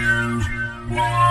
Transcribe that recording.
You.